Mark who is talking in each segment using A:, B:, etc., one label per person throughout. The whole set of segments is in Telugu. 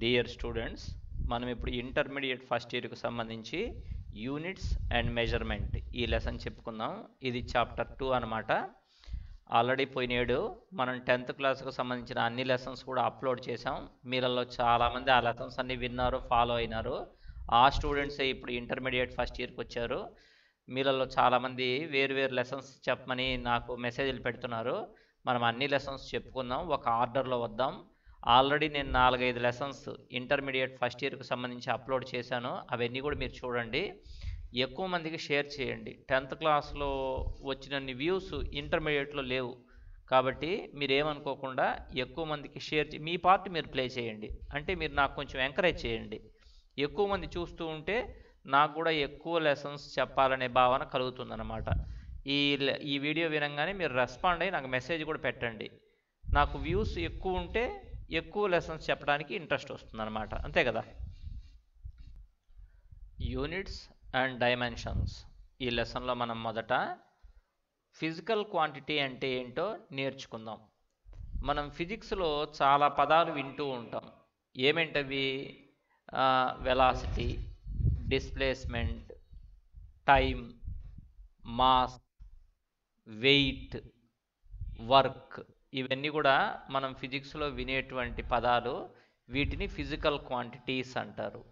A: డియర్ స్టూడెంట్స్ మనం ఇప్పుడు ఇంటర్మీడియట్ ఫస్ట్ ఇయర్కు సంబంధించి యూనిట్స్ అండ్ మెజర్మెంట్ ఈ లెసన్ చెప్పుకుందాం. ఇది చాప్టర్ టూ అనమాట ఆల్రెడీ పోయినేడు మనం టెన్త్ క్లాస్కు సంబంధించిన అన్ని లెసన్స్ కూడా అప్లోడ్ చేసాం మీలలో చాలామంది ఆ లెసన్స్ అన్ని విన్నారు ఫాలో అయినారు. ఆ స్టూడెంట్సే ఇప్పుడు ఇంటర్మీడియట్ ఫస్ట్ ఇయర్కి వచ్చారు. మీలలో చాలామంది వేరు వేరు లెసన్స్ చెప్పమని నాకు మెసేజ్లు పెడుతున్నారు. మనం అన్ని లెసన్స్ చెప్పుకుందాం. ఒక ఆర్డర్లో వద్దాం. ఆల్రెడీ నేను నాలుగైదు లెసన్స్ ఇంటర్మీడియట్ ఫస్ట్ ఇయర్కి సంబంధించి అప్లోడ్ చేశాను. అవన్నీ కూడా మీరు చూడండి. ఎక్కువ మందికి షేర్ చేయండి. టెన్త్ క్లాస్లో వచ్చినన్ని వ్యూస్ ఇంటర్మీడియట్లో లేవు. కాబట్టి మీరు ఏమనుకోకుండా ఎక్కువ మందికి షేర్ చే మీ పార్ట్ మీరు ప్లే చేయండి. అంటే మీరు నాకు కొంచెం ఎంకరేజ్ చేయండి. ఎక్కువ మంది చూస్తూ ఉంటే నాకు కూడా ఎక్కువ లెసన్స్ చెప్పాలనే భావన కలుగుతుందన్నమాట. ఈ లె- ఈ వీడియో వినంగానే మీరు రెస్పాండ్ అయ్యి నాకు మెసేజ్ కూడా పెట్టండి. నాకు వ్యూస్ ఎక్కువ ఉంటే ఎక్కువ లెసన్స్ చెప్పడానికి ఇంట్రెస్ట్ వస్తుందన్నమాట. అంతే కదా? యూనిట్స్ అండ్ డైమెన్షన్స్ ఈ లెసన్లో మనం మొదట ఫిజికల్ క్వాంటిటీ అంటే ఏంటో నేర్చుకుందాం. మనం ఫిజిక్స్లో చాలా పదాలు వింటూ ఉంటాం. ఏమేంటవి? Velocity displacement time mass weight work ఇవన్నీ కూడా మనం ఫిజిక్స్లో వినేటువంటి పదాలు వీటిని ఫిజికల్ క్వాంటిటీస్ అంటారు.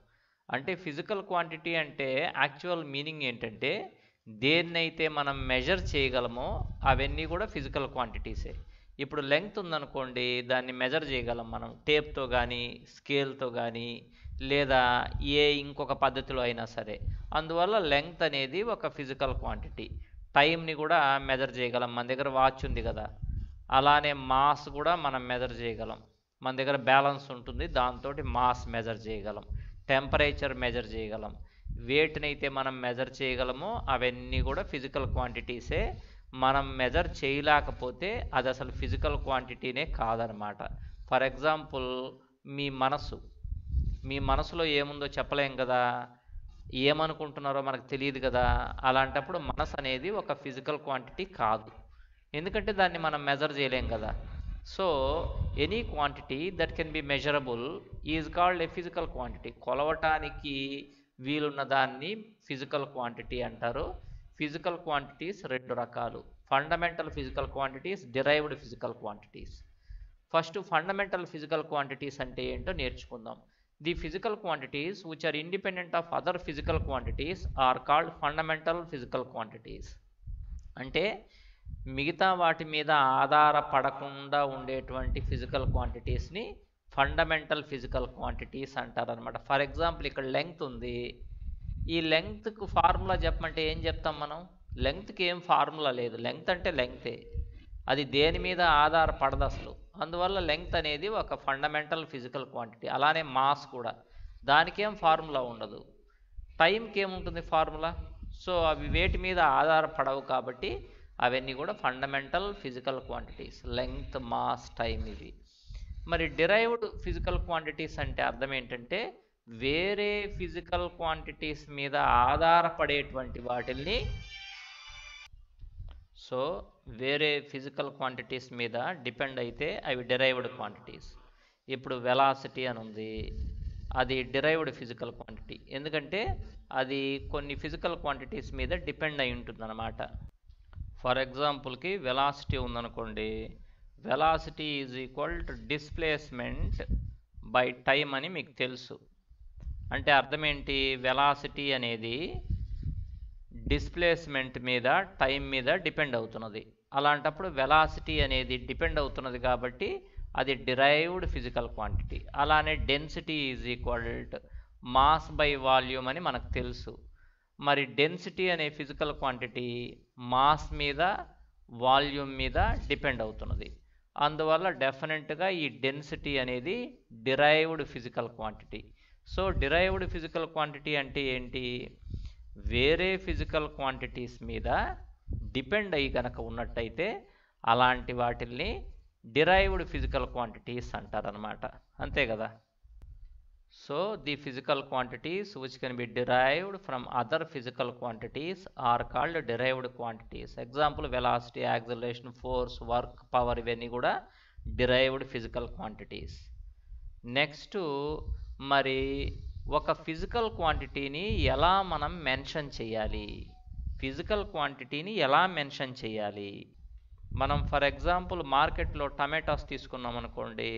A: అంటే ఫిజికల్ క్వాంటిటీ అంటే యాక్చువల్ మీనింగ్ ఏంటంటే దేన్నైతే మనం మెజర్ చేయగలమో అవన్నీ కూడా ఫిజికల్ క్వాంటిటీసే. ఇప్పుడు లెంగ్త్ ఉందనుకోండి దాన్ని మెజర్ చేయగలం మనం. టేప్తో కానీ స్కేల్తో కానీ లేదా ఏ ఇంకొక పద్ధతిలో అయినా సరే. అందువల్ల లెంగ్త్ అనేది ఒక ఫిజికల్ క్వాంటిటీ. టైంని కూడా మెజర్ చేయగలం. మన దగ్గర వాచ్ ఉంది కదా. అలానే మాస్ కూడా మనం మెజర్ చేయగలం. మన దగ్గర బ్యాలెన్స్ ఉంటుంది దాంతో మాస్ మెజర్ చేయగలం. టెంపరేచర్ మెజర్ చేయగలం. వేటినైతే మనం మెజర్ చేయగలమో అవన్నీ కూడా ఫిజికల్ క్వాంటిటీసే మనం మెజర్ చేయలేకపోతే అది అసలు ఫిజికల్ క్వాంటిటీనే కాదనమాట. ఫర్ ఎగ్జాంపుల్ మీ మనసు. మీ మనసులో ఏముందో చెప్పలేం కదా? ఏమనుకుంటున్నారో మనకు తెలియదు కదా? అలాంటప్పుడు మనసు అనేది ఒక ఫిజికల్ క్వాంటిటీ కాదు. ఎందుకంటే దాన్ని మనం మెజర్ చేయలేం కదా. So any quantity that can be measurable is called a physical quantity కొలవటానికి వీలున్న దాన్ని ఫిజికల్ క్వాంటిటీ అంటారు. ఫిజికల్ క్వాంటిటీస్ రెండు రకాలు. Fundamental physical quantities derived physical quantities first fundamental physical quantities అంటే ఏంటో నేర్చుకుందాం. The physical quantities which are independent of other physical quantities are called fundamental physical quantities అంటే మిగతా వాటి మీద ఆధారపడకుండా ఉండేటువంటి ఫిజికల్ క్వాంటిటీస్ని ఫండమెంటల్ ఫిజికల్ క్వాంటిటీస్ అంటారనమాట ఫర్ ఎగ్జాంపుల్ ఇక్కడ లెంగ్త్ ఉంది. ఈ లెంగ్త్కు ఫార్ములా చెప్పమంటే ఏం చెప్తాం మనం? లెంగ్త్కి ఏం ఫార్ములా లేదు. లెంగ్త్ అంటే లెంగ్తే అది దేని మీద ఆధారపడదు అసలు. అందువల్ల లెంగ్త్ అనేది ఒక ఫండమెంటల్ ఫిజికల్ క్వాంటిటీ అలానే మాస్ కూడా. దానికేం ఫార్ములా ఉండదు. టైంకి ఏముంటుంది ఫార్ములా సో అవి వేటి మీద ఆధారపడవు కాబట్టి అవన్నీ కూడా fundamental physical quantities length mass time ఇవి. మరి డిరైవ్డ్ ఫిజికల్ క్వాంటిటీస్ అంటే అర్థం ఏంటంటే వేరే ఫిజికల్ క్వాంటిటీస్ మీద ఆధారపడేటువంటి వాటిల్ని సో వేరే ఫిజికల్ క్వాంటిటీస్ మీద డిపెండ్ అయితే అవి డిరైవ్డ్ క్వాంటిటీస్ ఇప్పుడు వెలాసిటీ అని ఉంది. అది డిరైవ్డ్ ఫిజికల్ క్వాంటిటీ ఎందుకంటే అది కొన్ని ఫిజికల్ క్వాంటిటీస్ మీద డిపెండ్ అయి ఉంటుందన్నమాట. ఫర్ ఎగ్జాంపుల్కి వెలాసిటీ ఉందనుకోండి velocity is equal to displacement by time అని మీకు తెలుసు. అంటే అర్థం ఏంటి? వెలాసిటీ అనేది డిస్ప్లేస్మెంట్ మీద టైం మీద డిపెండ్ అవుతున్నది. అలాంటప్పుడు వెలాసిటీ అనేది డిపెండ్ అవుతున్నది కాబట్టి అది డిరైవ్డ్ ఫిజికల్ క్వాంటిటీ. అలానే density is equal mass by volume అని మనకు తెలుసు. మరి డెన్సిటీ అనే ఫిజికల్ క్వాంటిటీ మాస్ మీద వాల్యూమ్ మీద డిపెండ్ అవుతున్నది. అందువల్ల డెఫినెట్గా ఈ డెన్సిటీ అనేది derived physical quantity so derived physical quantity అంటే ఏంటి? వేరే ఫిజికల్ క్వాంటిటీస్ మీద డిపెండ్ అయ్యి కనుక ఉన్నట్టయితే అలాంటి వాటిల్ని డిరైవ్డ్ ఫిజికల్ క్వాంటిటీస్ అంటారనమాట అంతే కదా? So the physical quantities which can be derived from other physical quantities are called derived quantities example velocity acceleration force work power ఇవన్నీ కూడా డిరైవ్డ్ ఫిజికల్ క్వాంటిటీస్ నెక్స్ట్ మరి ఒక ఫిజికల్ క్వాంటిటీని ఎలా మనం మెన్షన్ చేయాలి? ఫిజికల్ క్వాంటిటీని ఎలా మెన్షన్ చేయాలి? మనం ఫర్ ఎగ్జాంపుల్ మార్కెట్లో టమాటాస్ తీసుకున్నాం అనుకోండి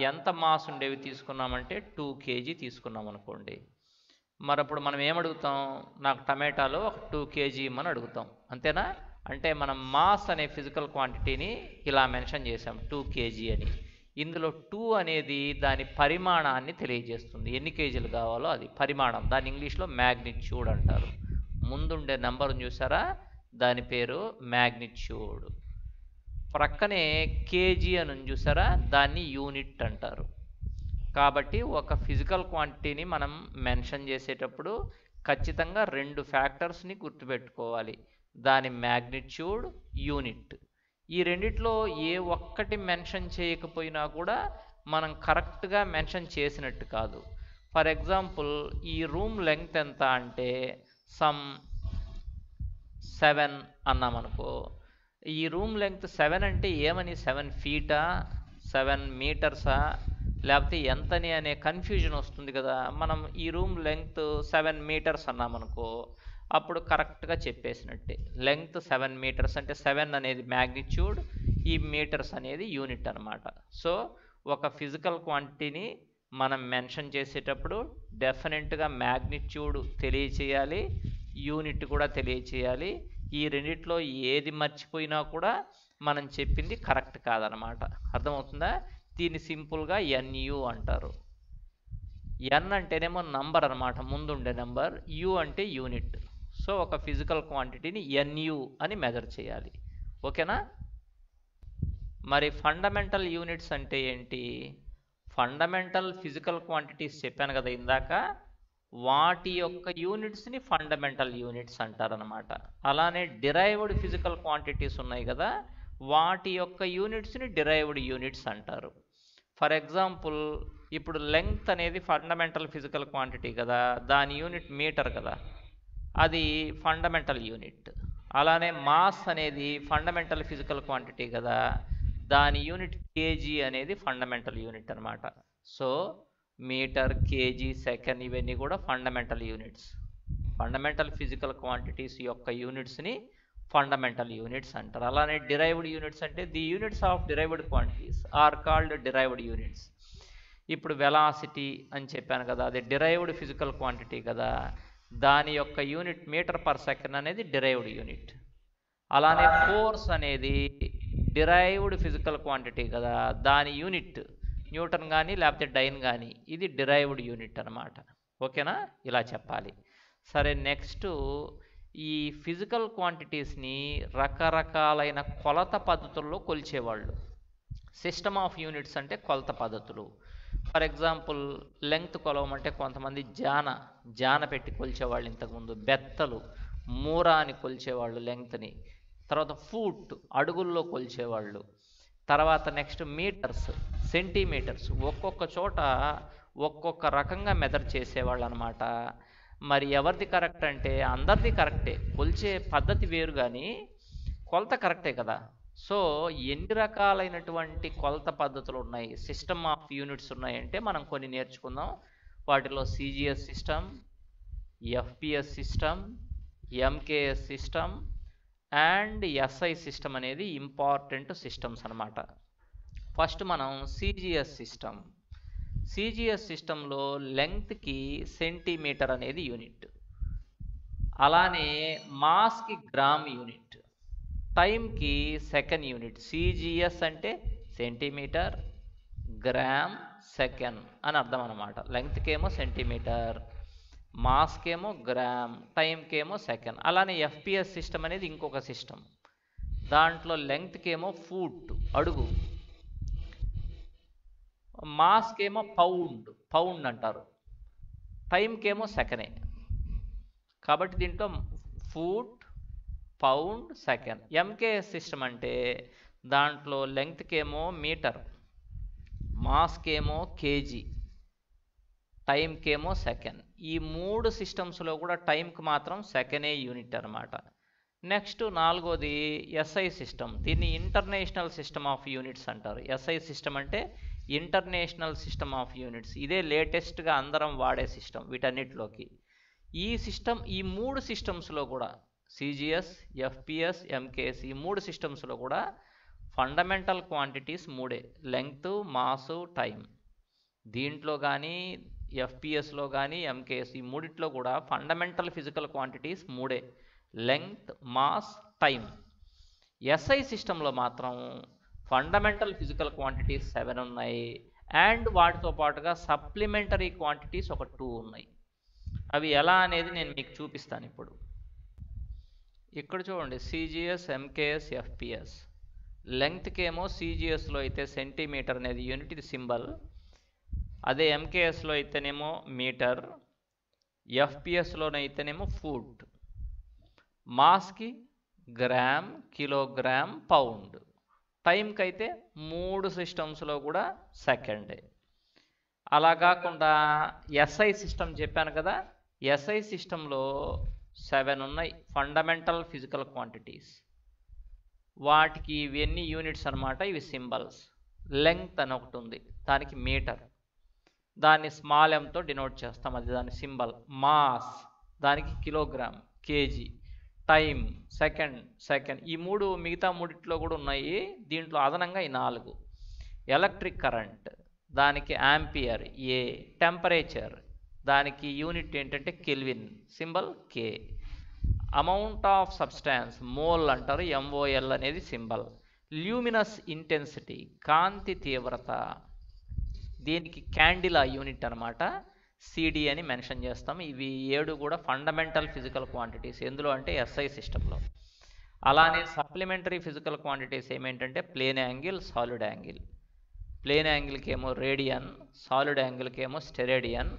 A: ఎంత మాస్ ఉండేవి తీసుకున్నామంటే టూ కేజీ తీసుకున్నాం అనుకోండి. మరి అప్పుడు మనం ఏమడుగుతాం నాకు టమాటాలో ఒక టూ కేజీ ఇమ్మని అడుగుతాం. అంతేనా? అంటే మనం మాస్ అనే ఫిజికల్ క్వాంటిటీని ఇలా మెన్షన్ చేసాం టూ కేజీ అని. ఇందులో టూ అనేది దాని పరిమాణాన్ని తెలియజేస్తుంది. ఎన్ని కేజీలు కావాలో అది పరిమాణం. దాని ఇంగ్లీష్లో మ్యాగ్నిట్యూడ్ అంటారు. ముందుండే నెంబర్ చూసారా? దాని పేరు మ్యాగ్నిట్యూడ్. ప్రక్కనే కేజీ అని చూసారా? దాన్ని యూనిట్ అంటారు. కాబట్టి ఒక ఫిజికల్ క్వాంటిటీని మనం మెన్షన్ చేసేటప్పుడు ఖచ్చితంగా రెండు ఫ్యాక్టర్స్ని గుర్తుపెట్టుకోవాలి. దాని మ్యాగ్నిట్యూడ్ యూనిట్. ఈ రెండిట్లో ఏ ఒక్కటి మెన్షన్ చేయకపోయినా కూడా మనం కరెక్ట్గా మెన్షన్ చేసినట్టు కాదు. ఫర్ ఎగ్జాంపుల్ ఈ రూమ్ లెంగ్త్ ఎంత అంటే సమ్ సెవెన్ అన్నామనుకో ఈ రూమ్ లెంగ్త్ సెవెన్ అంటే ఏమని? సెవెన్ ఫీటా? సెవెన్ మీటర్సా? లేకపోతే ఎంతని అనే కన్ఫ్యూజన్ వస్తుంది కదా. మనం ఈ రూమ్ లెంగ్త్ సెవెన్ మీటర్స్ అన్నామనుకో అప్పుడు కరెక్ట్గా చెప్పేసినట్టే. లెంగ్త్ సెవెన్ మీటర్స్ అంటే సెవెన్ అనేది మ్యాగ్నిట్యూడ్ ఈ మీటర్స్ అనేది యూనిట్ అన్నమాట. సో ఒక ఫిజికల్ క్వాంటిటీని మనం మెన్షన్ చేసేటప్పుడు డెఫినెట్గా మ్యాగ్నిట్యూడ్ తెలియచేయాలి యూనిట్ కూడా తెలియచేయాలి ఈ రెండిట్లో ఏది మర్చిపోయినా కూడా మనం చెప్పింది కరెక్ట్ కాదనమాట అర్థమవుతుందా? దీన్ని సింపుల్గా ఎన్యు అంటారు. ఎన్ అంటేనేమో నంబర్ అనమాట ముందుండే నెంబర్. యు అంటే యూనిట్. సో ఒక ఫిజికల్ క్వాంటిటీని ఎన్యు అని మెజర్ చేయాలి. ఓకేనా? మరి ఫండమెంటల్ యూనిట్స్ అంటే ఏంటి? ఫండమెంటల్ ఫిజికల్ క్వాంటిటీస్ చెప్పాను కదా ఇందాక. వాటి యొక్క యూనిట్స్ని ఫండమెంటల్ యూనిట్స్ అంటారనమాట అలానే డిరైవ్డ్ ఫిజికల్ క్వాంటిటీస్ ఉన్నాయి కదా వాటి యొక్క యూనిట్స్ని డిరైవ్డ్ యూనిట్స్ అంటారు. ఫర్ ఎగ్జాంపుల్ ఇప్పుడు లెంగ్త్ అనేది ఫండమెంటల్ ఫిజికల్ క్వాంటిటీ కదా దాని యూనిట్ మీటర్ కదా అది ఫండమెంటల్ యూనిట్ అలానే మాస్ అనేది ఫండమెంటల్ ఫిజికల్ క్వాంటిటీ కదా దాని యూనిట్ కేజీ అనేది ఫండమెంటల్ యూనిట్ అనమాట so metre K G second ఇవన్నీ కూడా fundamental units fundamental physical quantities యొక్క యూనిట్స్ని ఫండమెంటల్ యూనిట్స్ అంటారు. అలానే డిరైవ్డ్ యూనిట్స్ అంటే the units of derived quantities are called derived units ఇప్పుడు వెలాసిటీ అని చెప్పాను కదా అది డిరైవ్డ్ ఫిజికల్ క్వాంటిటీ కదా. దాని యొక్క యూనిట్ మీటర్ పర్ సెకండ్ అనేది డిరైవ్డ్ యూనిట్ అలానే ఫోర్స్ అనేది డిరైవ్డ్ ఫిజికల్ క్వాంటిటీ కదా. దాని యూనిట్ న్యూటన్ కానీ లేకపోతే డైన్ కానీ ఇది డిరైవ్డ్ యూనిట్ అనమాట ఓకేనా? ఇలా చెప్పాలి. సరే నెక్స్ట్ ఈ ఫిజికల్ క్వాంటిటీస్ని రకరకాలైన కొలత పద్ధతుల్లో కొలిచేవాళ్ళు. సిస్టమ్ ఆఫ్ యూనిట్స్ అంటే కొలత పద్ధతులు. ఫర్ ఎగ్జాంపుల్ లెంగ్త్ కొలవమంటే కొంతమంది జాన జాన పెట్టి కొలిచేవాళ్ళు ఇంతకుముందు. బెత్తలు మూరా అని కొలిచేవాళ్ళు లెంగ్త్ని. తర్వాత ఫూట్ అడుగుల్లో కొలిచేవాళ్ళు. తర్వాత నెక్స్ట్ మీటర్స్ సెంటీమీటర్స్ ఒక్కొక్క చోట ఒక్కొక్క రకంగా మెదర్ చేసేవాళ్ళు అనమాట మరి ఎవరిది కరెక్ట్ అంటే అందరిది కరెక్టే కొలిచే పద్ధతి వేరు కానీ కొలత కరెక్టే కదా. సో ఎన్ని రకాలైనటువంటి కొలత పద్ధతులు ఉన్నాయి సిస్టమ్ ఆఫ్ యూనిట్స్ ఉన్నాయంటే మనం కొన్ని నేర్చుకుందాం. వాటిలో CGS system FPS system MKS system and SI system అనేది ఇంపార్టెంట్ సిస్టమ్స్ అనమాట ఫస్ట్ మనం సిజిఎస్ సిస్టమ్ సిజిఎస్ సిస్టంలో లెంగ్త్కి సెంటీమీటర్ అనేది యూనిట్ అలానే మాస్కి గ్రామ్ యూనిట్ టైంకి సెకండ్ యూనిట్ సిజిఎస్ అంటే సెంటీమీటర్ గ్రామ్ సెకండ్ అని అర్థం అనమాట లెంగ్త్కేమో సెంటీమీటర్ మాస్క్ ఏమో గ్రామ్ టైంకి ఏమో సెకండ్. అలానే ఎఫ్పిఎస్ సిస్టమ్ అనేది ఇంకొక సిస్టమ్. దాంట్లో లెంగ్త్కేమో ఫూట్ అడుగు. మాస్క్ ఏమో పౌండ్ పౌండ్ అంటారు. టైంకి ఏమో సెకండే. కాబట్టి దీంట్లో foot pound second. MKS system అంటే దాంట్లో లెంగ్త్కి ఏమో మీటర్ మాస్క్ ఏమో కేజీ. టైంకేమో సెకండ్. ఈ మూడు సిస్టమ్స్లో కూడా టైంకి మాత్రం సెకండే యూనిట్ అనమాట నెక్స్ట్ నాలుగోది ఎస్ఐ సిస్టమ్. దీన్ని ఇంటర్నేషనల్ సిస్టమ్ ఆఫ్ యూనిట్స్ అంటారు. ఎస్ఐ సిస్టమ్ అంటే ఇంటర్నేషనల్ సిస్టమ్ ఆఫ్ యూనిట్స్. ఇదే లేటెస్ట్గా అందరం వాడే సిస్టమ్ వీటన్నిటిలోకి. ఈ సిస్టమ్ ఈ మూడు సిస్టమ్స్లో కూడా సిజిఎస్ ఎఫ్పిఎస్ ఎంకేఎస్ ఈ మూడు సిస్టమ్స్లో కూడా ఫండమెంటల్ క్వాంటిటీస్ మూడే. లెంగ్త్ మాసు టైం దీంట్లో కానీ ఎఫ్పిఎస్లో కానీ ఎంకేఎస్ ఈ మూడిట్లో కూడా ఫండమెంటల్ ఫిజికల్ క్వాంటిటీస్ మూడే. లెంగ్త్ మాస్ టైం ఎస్ఐ సిస్టంలో మాత్రం ఫండమెంటల్ ఫిజికల్ క్వాంటిటీస్ సెవెన్ ఉన్నాయి. అండ్ వాటితో పాటుగా సప్లిమెంటరీ క్వాంటిటీస్ ఒక టూ ఉన్నాయి. అవి ఎలా అనేది నేను మీకు చూపిస్తాను ఇప్పుడు. ఇక్కడ చూడండి సిజిఎస్ ఎంకేఎస్ ఎఫ్పిఎస్ లెంగ్త్కి ఏమో సిజిఎస్లో అయితే సెంటీమీటర్ అనేది యూనిట్ ఇది సింబల్ అదే ఎంకేఎస్లో అయితేనేమో మీటర్ ఎఫ్పిఎస్లోనైతేనేమో ఫుట్. మాస్కి గ్రామ్ కిలోగ్రామ్ పౌండ్. టైంకి అయితే మూడు సిస్టమ్స్లో కూడా సెకండే. అలా కాకుండా ఎస్ఐ సిస్టమ్ చెప్పాను కదా ఎస్ఐ సిస్టంలో సెవెన్ ఉన్నాయి ఫండమెంటల్ ఫిజికల్ క్వాంటిటీస్. వాటికి ఇవన్నీ యూనిట్స్ అనమాట ఇవి సింబల్స్. లెంగ్త్ అని ఒకటి ఉంది దానికి మీటర్. దాన్ని స్మాల్ ఎంతో డినోట్ చేస్తాం. అది దాని సింబల్ మాస్ దానికి kilogram K G time second second ఈ మూడు మిగతా మూడిట్లో కూడా ఉన్నాయి. దీంట్లో అదనంగా ఈ నాలుగు. ఎలక్ట్రిక్ కరెంట్ దానికి యాంపియర్ ఏ టెంపరేచర్ దానికి యూనిట్ ఏంటంటే kelvin symbol K amount of substance mole అంటారు. ఎంఓఎల్ అనేది సింబల్ ల్యూమినస్ ఇంటెన్సిటీ కాంతి తీవ్రత దీనికి క్యాండిలా యూనిట్ అనమాట సిడి అని మెన్షన్ చేస్తాం. ఇవి ఏడు కూడా ఫండమెంటల్ ఫిజికల్ క్వాంటిటీస్. ఎందులో అంటే ఎస్ఐ సిస్టంలో. అలానే supplementary physical quantities ఏమేంటంటే plane angle solid angle. Plane యాంగిల్కి ఏమో రేడియన్ సాలిడ్ యాంగిల్కి ఏమో స్టెరేడియన్.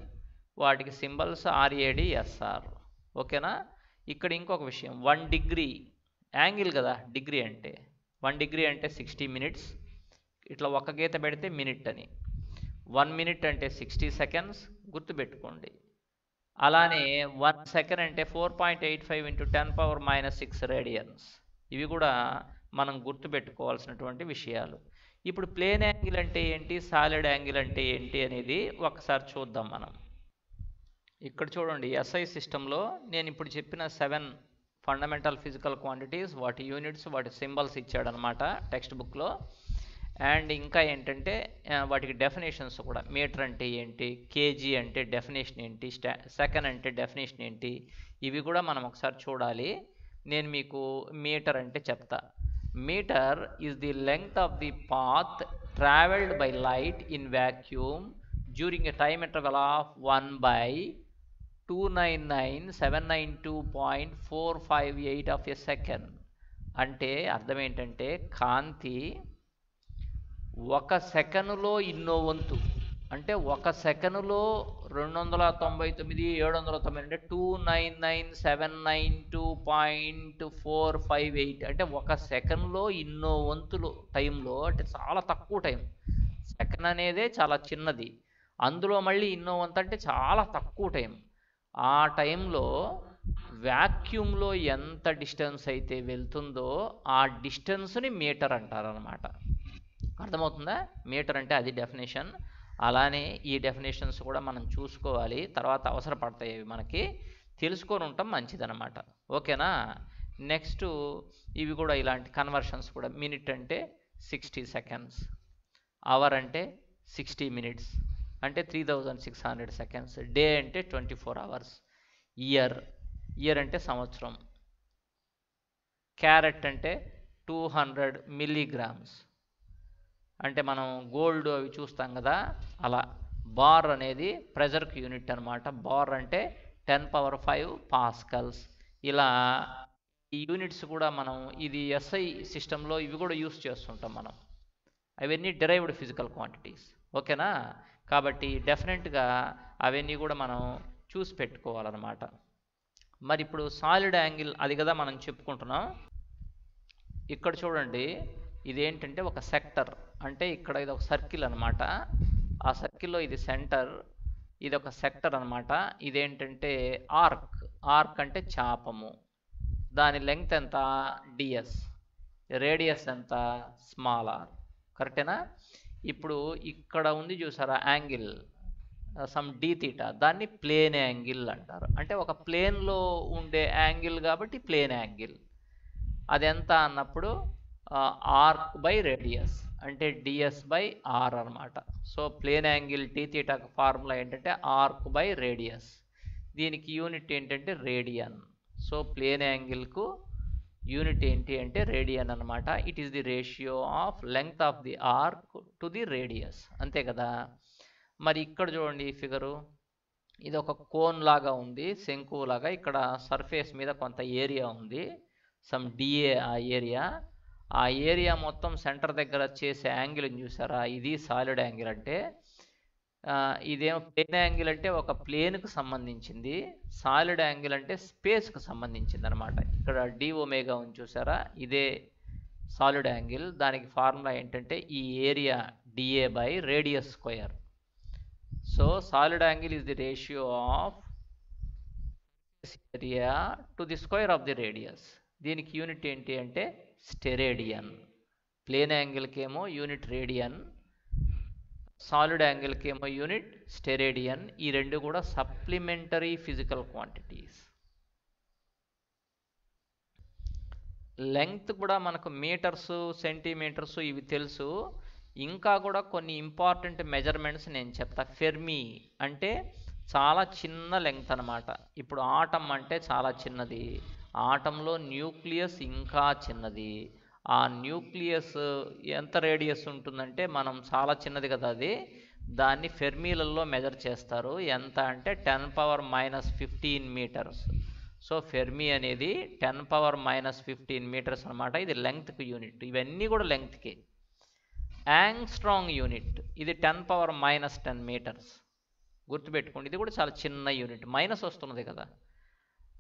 A: వాటికి సింబల్స్ ఆర్ఏడి ఎస్ఆర్ ఓకేనా? ఇక్కడ ఇంకొక విషయం. వన్ డిగ్రీ యాంగిల్ కదా డిగ్రీ అంటే. వన్ డిగ్రీ అంటే సిక్స్టీ మినిట్స్. ఇట్లా ఒక గీత పెడితే మినిట్ అని. వన్ మినిట్ అంటే సిక్స్టీ సెకండ్స్ గుర్తుపెట్టుకోండి. అలానే వన్ సెకండ్ అంటే four point eight five into ten power minus six radians. ఇవి కూడా మనం గుర్తుపెట్టుకోవాల్సినటువంటి విషయాలు. ఇప్పుడు ప్లేన్ యాంగిల్ అంటే ఏంటి? సాలిడ్ యాంగిల్ అంటే ఏంటి అనేది ఒకసారి చూద్దాం మనం. ఇక్కడ చూడండి ఎస్ఐ సిస్టంలో నేను ఇప్పుడు చెప్పిన సెవెన్ ఫండమెంటల్ ఫిజికల్ క్వాంటిటీస్ వాటి యూనిట్స్ వాటి సింబల్స్ ఇచ్చాడనమాట టెక్స్ట్ బుక్లో. అండ్ ఇంకా ఏంటంటే వాటికి డెఫినేషన్స్ కూడా. మీటర్ అంటే ఏంటి? కేజీ అంటే డెఫినేషన్ ఏంటి? స్టా సెకండ్ అంటే డెఫినేషన్ ఏంటి? ఇవి కూడా మనం ఒకసారి చూడాలి. నేను మీకు మీటర్ అంటే చెప్తా. Metre is the length of the path travelled by light in vacuum during a time interval of one by two nine nine seven nine two point four five eight of a second అంటే అర్థం ఏంటంటే కాంతి ఒక సెకనులో ఇన్నో వంతు. అంటే ఒక సెకనులో రెండు వందల తొంభై తొమ్మిది ఏడు వందల తొంభై అంటే two nine nine seven nine two point four five eight. అంటే ఒక సెకన్లో ఇన్నో వంతులు టైంలో అంటే చాలా తక్కువ టైం. సెకండ్ అనేదే చాలా చిన్నది. అందులో మళ్ళీ ఇన్నో వంతు అంటే చాలా తక్కువ టైం. ఆ టైంలో వ్యాక్యూమ్లో ఎంత డిస్టెన్స్ అయితే వెళ్తుందో ఆ డిస్టెన్స్ని మీటర్ అంటారనమాట అర్థమవుతుందా? మీటర్ అంటే అది డెఫినేషన్ అలానే ఈ డెఫినేషన్స్ కూడా మనం చూసుకోవాలి. తర్వాత అవసరపడతాయి అవి మనకి. తెలుసుకొని ఉండటం మంచిదన్నమాట. ఓకేనా? నెక్స్ట్ ఇవి కూడా ఇలాంటి కన్వర్షన్స్ కూడా. మినిట్ అంటే సిక్స్టీ సెకండ్స్ అవర్ అంటే సిక్స్టీ మినిట్స్ అంటే three thousand six hundred seconds day అంటే twenty four hours year year అంటే సంవత్సరం. క్యారెట్ అంటే టూ హండ్రెడ్ మిల్లీగ్రామ్స్ అంటే మనం గోల్డ్ అవి చూస్తాం కదా అలా బార్ అనేది ప్రెజర్కి యూనిట్ అనమాట బార్ అంటే టెన్ పవర్ ఫైవ్ పాస్కల్స్. ఇలా ఈ యూనిట్స్ కూడా మనం ఇది ఎస్ఐ సిస్టంలో ఇవి కూడా యూస్ చేస్తుంటాం మనం. అవన్నీ డిరైవ్డ్ ఫిజికల్ క్వాంటిటీస్. ఓకేనా? కాబట్టి డెఫినెట్గా అవన్నీ కూడా మనం చూసి పెట్టుకోవాలన్నమాట. మరి ఇప్పుడు సాలిడ్ యాంగిల్ అది కదా మనం చెప్పుకుంటున్నాం. ఇక్కడ చూడండి ఇదేంటంటే ఒక సెక్టర్. అంటే ఇక్కడ ఇది ఒక సర్కిల్ అనమాట ఆ సర్కిల్లో ఇది సెంటర్ ఇది ఒక సెక్టర్ అనమాట ఇదేంటంటే ఆర్క్. ఆర్క్ అంటే చాపము. దాని లెంగ్త్ ఎంత? డిఎస్. రేడియస్ ఎంత? Small R. కరెక్టేనా? ఇప్పుడు ఇక్కడ ఉంది చూసారా? యాంగిల్. Some D theta. దాన్ని ప్లేన్ యాంగిల్ అంటారు. అంటే ఒక ప్లేన్లో ఉండే యాంగిల్ కాబట్టి ప్లేన్ యాంగిల్. అది ఎంత అన్నప్పుడు? ఆర్క్ బై రేడియస్ అంటే డిఎస్ బై ఆర్ అనమాట సో ప్లేన్ యాంగిల్ టీ తీటాకు ఫార్ములా ఏంటంటే ఆర్క్ బై రేడియస్ దీనికి యూనిట్ ఏంటంటే రేడియన్ సో ప్లేన్ యాంగిల్కు యూనిట్ ఏంటి అంటే రేడియన్ అనమాట it is the ratio of length of the arc to the radius అంతే కదా? మరి ఇక్కడ చూడండి ఈ ఫిగరు ఇది ఒక కోన్ లాగా ఉంది శంకువు లాగా. ఇక్కడ సర్ఫేస్ మీద కొంత ఏరియా ఉంది. సమ్ డిఏ ఆ ఏరియా ఆ ఏరియా మొత్తం సెంటర్ దగ్గర చేసే యాంగిల్ని చూసారా? ఇది సాలిడ్ యాంగిల్ అంటే ఇదేమో ప్లేన్ యాంగిల్ అంటే ఒక ప్లేన్కు సంబంధించింది. సాలిడ్ యాంగిల్ అంటే స్పేస్కు సంబంధించింది అనమాట ఇక్కడ డి ఒమేగా ఉంది చూసారా? ఇదే సాలిడ్ యాంగిల్ దానికి ఫార్ములా ఏంటంటే ఈ area DA by radius square so solid angle is the ratio of area to the square of the radius దీనికి యూనిట్ ఏంటి అంటే స్టెరేడియన్. ప్లేన్ యాంగిల్కేమో యూనిట్ రేడియన్. సాలిడ్ యాంగిల్కేమో యూనిట్ స్టెరేడియన్. ఈ రెండు కూడా సప్లిమెంటరీ ఫిజికల్ క్వాంటిటీస్. లెంగ్త్ కూడా మనకు మీటర్స్ సెంటీమీటర్స్ ఇవి తెలుసు. ఇంకా కూడా కొన్ని ఇంపార్టెంట్ మెజర్మెంట్స్ నేను చెప్తా. ఫెర్మీ అంటే చాలా చిన్న లెంగ్త్ అనమాట ఇప్పుడు ఆటం అంటే చాలా చిన్నది. ఆటంలో న్యూక్లియస్ ఇంకా చిన్నది. ఆ న్యూక్లియస్ ఎంత రేడియస్ ఉంటుందంటే మనం చాలా చిన్నది కదా అది. దాన్ని ఫెర్మీలలో మెజర్ చేస్తారు. ఎంత అంటే ten power minus fifteen metres. So fermi అనేది ten power minus fifteen metres అనమాట ఇది లెంగ్త్కి యూనిట్. ఇవన్నీ కూడా లెంగ్త్కి. Angstrom unit. ఇది ten power minus ten metres. గుర్తుపెట్టుకోండి ఇది కూడా చాలా చిన్న యూనిట్. మైనస్ వస్తున్నది కదా.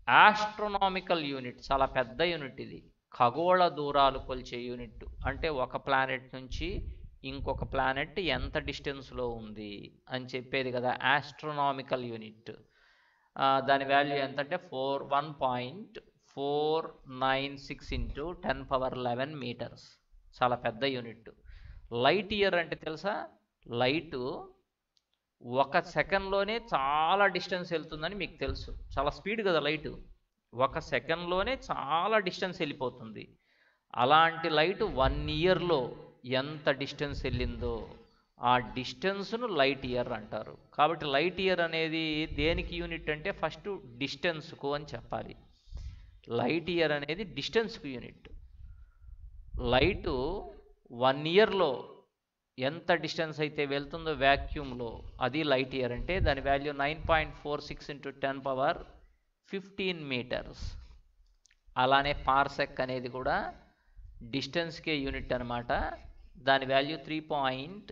A: ఆస్ట్రోనామికల్ యూనిట్ చాలా పెద్ద యూనిట్ ఇది. ఖగోళ దూరాలు కొలిచే యూనిట్ అంటే ఒక ప్లానెట్ నుంచి ఇంకొక ప్లానెట్ ఎంత డిస్టెన్స్లో ఉంది అని చెప్పేది కదా ఆస్ట్రోనామికల్ యూనిట్ దాని వాల్యూ ఎంత అంటే four one point four nine six into ten power eleven metres చాలా పెద్ద యూనిట్ లైట్ ఇయర్ అంటే తెలుసా? లైటు ఒక సెకండ్లోనే చాలా డిస్టెన్స్ వెళ్తుందని మీకు తెలుసు. చాలా స్పీడ్ కదా లైట్. ఒక సెకండ్లోనే చాలా డిస్టెన్స్ వెళ్ళిపోతుంది. అలాంటి లైట్ వన్ ఇయర్లో ఎంత డిస్టెన్స్ వెళ్ళిందో ఆ డిస్టెన్స్ను లైట్ ఇయర్ అంటారు. కాబట్టి లైట్ ఇయర్ అనేది దేనికి యూనిట్ అంటే ఫస్ట్ డిస్టెన్స్కు అని చెప్పాలి. లైట్ ఇయర్ అనేది డిస్టెన్స్కు యూనిట్. లైటు వన్ ఇయర్లో ఎంత డిస్టెన్స్ అయితే వెళ్తుందో వ్యాక్యూమ్లో అది లైట్ ఇయర్ అంటే దాని value nine point four six into ten power fifteen metres. అలానే పార్సెక్ అనేది కూడా డిస్టెన్స్కే యూనిట్ అనమాట దాని value three point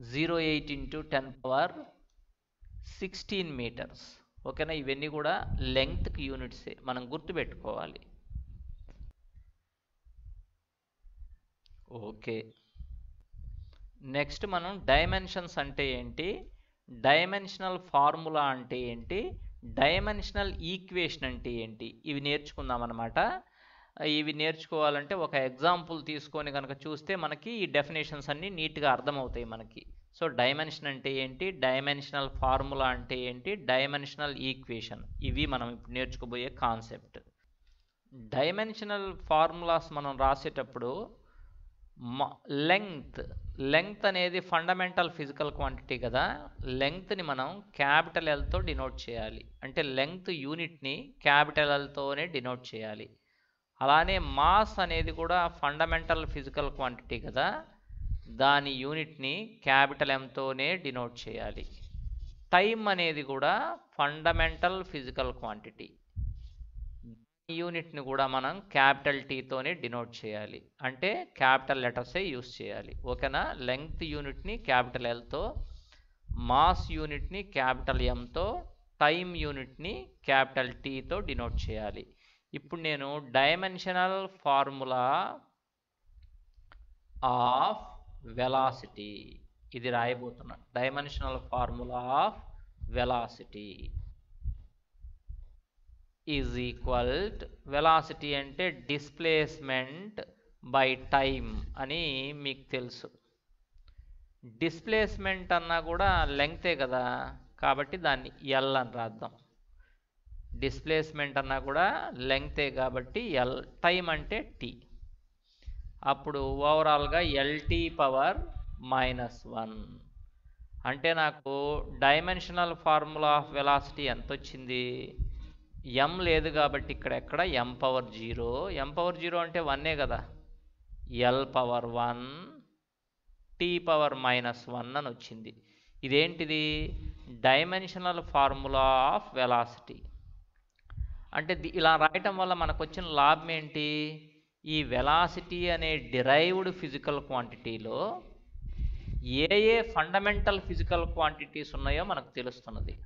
A: zero eight into ten power sixteen metres. ఓకేనా? ఇవన్నీ కూడా లెంగ్త్కి యూనిట్సే. మనం గుర్తుపెట్టుకోవాలి. ఓకే. నెక్స్ట్ మనం డైమెన్షన్స్ అంటే ఏంటి? డైమెన్షనల్ ఫార్ములా అంటే ఏంటి? డైమెన్షనల్ ఈక్వేషన్ అంటే ఏంటి? ఇవి నేర్చుకుందాం అనమాట ఇవి నేర్చుకోవాలంటే ఒక ఎగ్జాంపుల్ తీసుకొని కనుక చూస్తే మనకి ఈ డెఫినేషన్స్ అన్నీ నీట్గా అర్థమవుతాయి మనకి. సో డైమెన్షన్ అంటే ఏంటి? డైమెన్షనల్ ఫార్ములా అంటే ఏంటి? Dimensional equation. ఇవి మనం ఇప్పుడు నేర్చుకోబోయే కాన్సెప్ట్. డైమెన్షనల్ ఫార్ములాస్ మనం రాసేటప్పుడు లెంగ్త్ లెంగ్త్ అనేది ఫండమెంటల్ ఫిజికల్ క్వాంటిటీ కదా. లెంగ్త్ని మనం క్యాపిటల్ ఎల్తో డినోట్ చేయాలి. అంటే లెంగ్త్ యూనిట్ని క్యాపిటల్ ఎల్తోనే డినోట్ చేయాలి. అలానే మాస్ అనేది కూడా ఫండమెంటల్ ఫిజికల్ క్వాంటిటీ కదా. దాని యూనిట్ని క్యాపిటల్ ఎంతోనే డినోట్ చేయాలి. టైం అనేది కూడా ఫండమెంటల్ ఫిజికల్ క్వాంటిటీ యూనిట్ని కూడా మనం క్యాపిటల్ టీతోనే డినోట్ చేయాలి. అంటే క్యాపిటల్ లెటర్సే యూస్ చేయాలి. ఓకేనా? లెంగ్త్ యూనిట్ని క్యాపిటల్ ఎల్తో మాస్ యూనిట్ని క్యాపిటల్ ఎంతో టైమ్ యూనిట్ని క్యాపిటల్ టీతో డినోట్ చేయాలి. ఇప్పుడు నేను డైమెన్షనల్ ఫార్ములా ఆఫ్ వెలాసిటీ ఇది రాయబోతున్నా. Dimensional formula of velocity is equal velocity అంటే డిస్ప్లేస్మెంట్ బై టైమ్ అని మీకు తెలుసు. డిస్ప్లేస్మెంట్ అన్నా కూడా లెంగ్తే కదా కాబట్టి దాన్ని ఎల్ అని రాద్దాం. డిస్ప్లేస్మెంట్ అన్నా కూడా లెంగ్తే కాబట్టి ఎల్ టైం అంటే టీ అప్పుడు ఓవరాల్గా ఎల్టీ పవర్ మైనస్ వన్ అంటే నాకు డైమెన్షనల్ ఫార్ములా ఆఫ్ వెలాసిటీ ఎంత వచ్చింది ఎం లేదు కాబట్టి ఇక్కడ ఎక్కడ? M power zero M power zero అంటే వన్నే కదా? L power one T power minus one అని వచ్చింది. ఇదేంటిది? డైమెన్షనల్ ఫార్ములా ఆఫ్ వెలాసిటీ అంటే ఇలా రాయటం వల్ల మనకు వచ్చిన లాభం ఏంటి? ఈ వెలాసిటీ అనే డిరైవ్డ్ ఫిజికల్ క్వాంటిటీలో ఏ ఏ ఫండమెంటల్ ఫిజికల్ క్వాంటిటీస్ ఉన్నాయో మనకు తెలుస్తున్నది.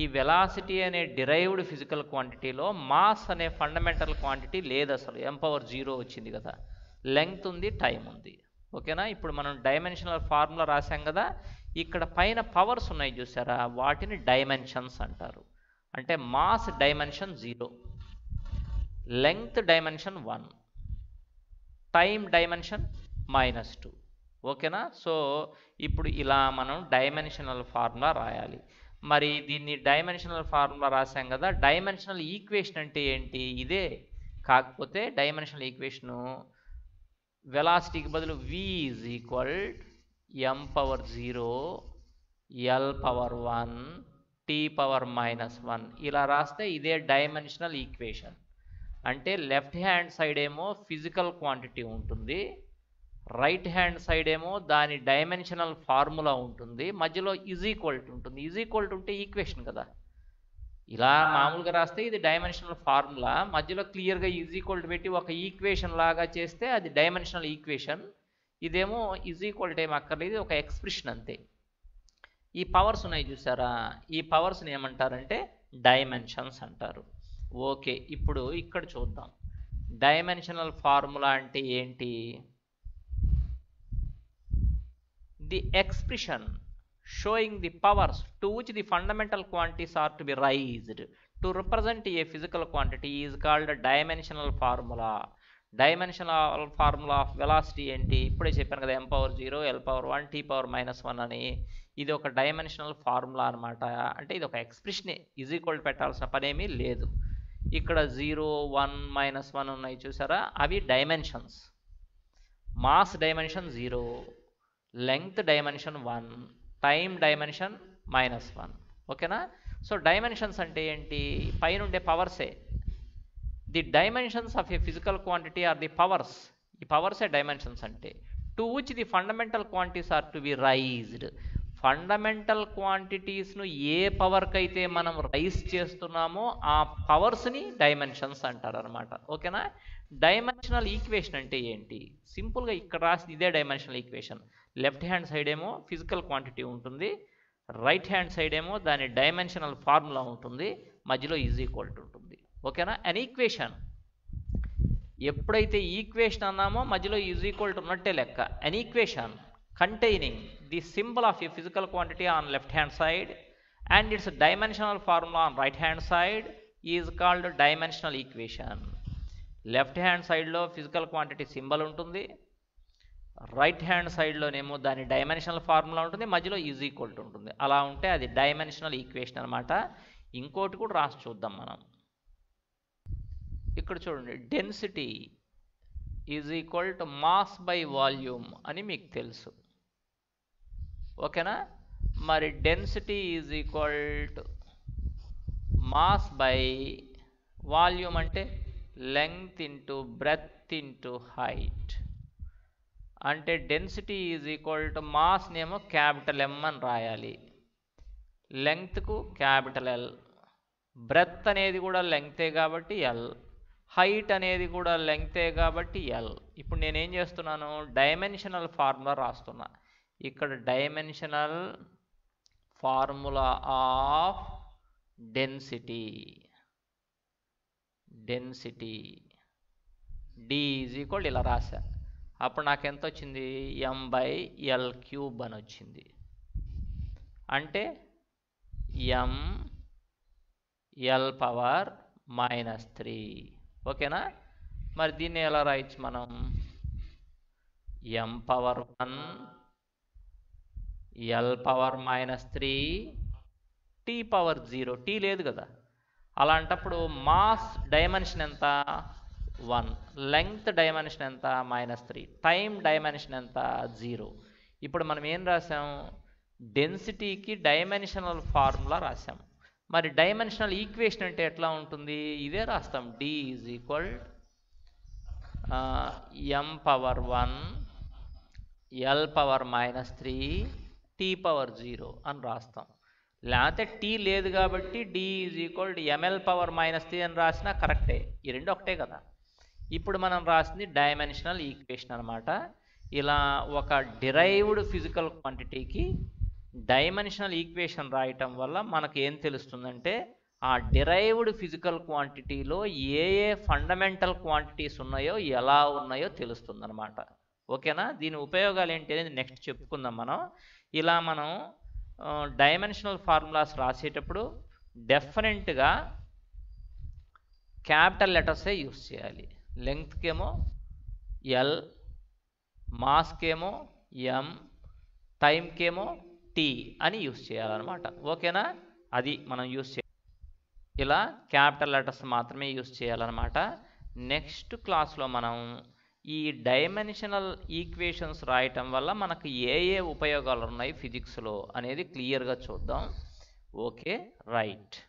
A: ఈ వెలాసిటీ అనే డిరైవ్డ్ ఫిజికల్ క్వాంటిటీలో మాస్ అనే ఫండమెంటల్ క్వాంటిటీ లేదు అసలు. ఎం పవర్ జీరో వచ్చింది కదా. లెంగ్త్ ఉంది టైం ఉంది. ఓకేనా ఇప్పుడు మనం డైమెన్షనల్ ఫార్ములా రాసాం కదా. ఇక్కడ పైన పవర్స్ ఉన్నాయి చూసారా వాటిని డైమెన్షన్స్ అంటారు. అంటే mass dimension zero length dimension one time dimension minus two ఓకేనా సో ఇప్పుడు ఇలా మనం డైమెన్షనల్ ఫార్ములా రాయాలి. మరి దీన్ని డైమెన్షనల్ ఫార్ములా రాసాం కదా డైమెన్షనల్ ఈక్వేషన్ అంటే ఏంటి? ఇదే. కాకపోతే డైమెన్షనల్ ఈక్వేషను వెలాసిటీకి బదులు v is equal M power zero L power one T power minus one ఇలా రాస్తే ఇదే డైమెన్షనల్ ఈక్వేషన్ అంటే లెఫ్ట్ హ్యాండ్ సైడ్ ఏమో ఫిజికల్ క్వాంటిటీ ఉంటుంది. రైట్ హ్యాండ్ సైడ్ ఏమో దాని డైమెన్షనల్ ఫార్ములా ఉంటుంది మధ్యలో ఈజ్ ఈక్వల్ ఉంటుంది. ఈజ్ ఈక్వల్ ఉంటే ఈక్వేషన్ కదా. ఇలా మామూలుగా రాస్తే ఇది డైమెన్షనల్ ఫార్ములా. మధ్యలో క్లియర్గా ఈజ్ ఈక్వల్ పెట్టి ఒక ఈక్వేషన్ లాగా చేస్తే అది డైమెన్షనల్ ఈక్వేషన్ ఇదేమో ఈజ్ ఈక్వల్ ఏం అక్కర్లేదు ఒక ఎక్స్ప్రెషన్ అంతే. ఈ పవర్స్ ఉన్నాయి చూసారా? ఈ పవర్స్ని ఏమంటారంటే డైమెన్షన్స్ అంటారు. ఓకే ఇప్పుడు ఇక్కడ చూద్దాం. డైమెన్షనల్ ఫార్ములా అంటే ఏంటి? The expression showing the powers to which the fundamental quantities are to be raised to represent a physical quantity is called a dimensional formula. Dimensional formula of velocity ఏంటి? ఇప్పుడే చెప్పాను కదా M power zero L power one T power minus one అని. ఇది ఒక డైమెన్షనల్ ఫార్ములా అనమాట అంటే ఇది ఒక ఎక్స్ప్రెషనే ఈజ్ ఈక్వల్ పెట్టాల్సిన పనేమీ లేదు. ఇక్కడ జీరో వన్ మైనస్ వన్ ఉన్నాయి చూసారా? అవి dimensions mass dimension zero length dimension one time dimension minus one ఓకేనా సో డైమెన్షన్స్ అంటే ఏంటి? పైన ఉండే పవర్సే the dimensions of a physical quantity are the powers ఈ పవర్సే డైమెన్షన్స్ అంటే? To which the fundamental quantities are to be raised fundamental క్వాంటిటీస్ను ఏ పవర్కైతే మనం రైజ్ చేస్తున్నామో ఆ పవర్స్ని డైమెన్షన్స్ అంటారు అనమాట ఓకేనా డైమెన్షనల్ ఈక్వేషన్ అంటే ఏంటి? సింపుల్గా ఇక్కడ రాసి ఇదే dimensional equation left hand side ఏమో ఫిజికల్ క్వాంటిటీ ఉంటుంది రైట్ హ్యాండ్ సైడ్ ఏమో దాని డైమెన్షనల్ ఫార్ములా ఉంటుంది మధ్యలో ఈజ్ ఈక్వల్ ఉంటుంది. ఓకేనా? అన్ ఈక్వేషన్ ఎప్పుడైతే ఈక్వేషన్ అన్నామో మధ్యలో ఈజ్ ఈక్వల్ టు ఉన్నట్టే లెక్క. An equation containing the symbol of a physical quantity on left hand side and its dimensional formula on right hand side is called dimensional equation left hand సైడ్లో ఫిజికల్ క్వాంటిటీ సింబల్ ఉంటుంది రైట్ హ్యాండ్ సైడ్లోనేమో దాని డైమెన్షనల్ ఫార్ములా ఉంటుంది మధ్యలో ఈజ్ ఈక్వల్ టు ఉంటుంది. అలా ఉంటే అది డైమెన్షనల్ ఈక్వేషన్ అనమాట ఇంకోటి కూడా రాసి చూద్దాం మనం. ఇక్కడ చూడండి density is equal to mass by volume అని మీకు తెలుసు. ఓకేనా? మరి density is equal to mass by volume అంటే length into breadth into height. అంటే density is equal to mass నేమో క్యాపిటల్ ఎం అని రాయాలి. లెంగ్త్కు క్యాపిటల్ ఎల్ బ్రెత్ అనేది కూడా లెంగ్తే కాబట్టి ఎల్ హైట్ అనేది కూడా లెంగ్తే కాబట్టి ఎల్ ఇప్పుడు నేనేం చేస్తున్నాను? డైమెన్షనల్ ఫార్ములా రాస్తున్నా. ఇక్కడ dimensional formula of density density D is equal ఇలా రాశా. అప్పుడు నాకు ఎంత వచ్చింది ఎం బై ఎల్ క్యూబ్ అని వచ్చింది అంటే M L power minus three ఓకేనా? మరి దీన్ని ఎలా రాయొచ్చు మనం? M power one L power minus three T power zero T లేదు కదా. అలాంటప్పుడు మాస్ డైమెన్షన్ ఎంత? వన్. లెంగ్త్ డైమెన్షన్ ఎంత? Minus three. టైం డైమెన్షన్ ఎంత? జీరో. ఇప్పుడు మనం ఏం రాసాం డెన్సిటీకి డైమెన్షనల్ ఫార్ములా రాసాం మరి డైమెన్షనల్ ఈక్వేషన్ అంటే ఎట్లా ఉంటుంది? ఇదే రాస్తాం. D is equal M power one L power minus three T power zero అని రాస్తాం. లేకపోతే టీ లేదు కాబట్టి D is equal ML power minus three అని రాసినా కరెక్టే ఈ రెండు ఒకటే కదా. ఇప్పుడు మనం రాసింది డైమెన్షనల్ ఈక్వేషన్ అనమాట ఇలా ఒక డిరైవ్డ్ ఫిజికల్ క్వాంటిటీకి డైమెన్షనల్ ఈక్వేషన్ రాయటం వల్ల మనకు ఏం తెలుస్తుందంటే ఆ డిరైవ్డ్ ఫిజికల్ క్వాంటిటీలో ఏ ఏ ఫండమెంటల్ క్వాంటిటీస్ ఉన్నాయో ఎలా ఉన్నాయో తెలుస్తుందన్నమాట. ఓకేనా? దీని ఉపయోగాలు ఏంటి అనేది నెక్స్ట్ చెప్పుకుందాం మనం. ఇలా మనం డైమెన్షనల్ ఫార్ములాస్ రాసేటప్పుడు డెఫినెంట్గా క్యాపిటల్ లెటర్సే యూస్ చేయాలి. లెంగ్త్కేమో ఎల్ మాస్కేమో ఎం టైంకేమో టీ అని యూస్ చేయాలన్నమాట. ఓకేనా? అది మనం యూస్ చే ఇలా క్యాపిటల్ లెటర్స్ మాత్రమే యూస్ చేయాలన్నమాట. నెక్స్ట్ క్లాస్లో మనం ఈ డైమెన్షనల్ ఈక్వేషన్స్ రాయటం వల్ల మనకు ఏ ఏ ఉపయోగాలు ఉన్నాయి ఫిజిక్స్లో అనేది క్లియర్గా చూద్దాం. Okay right.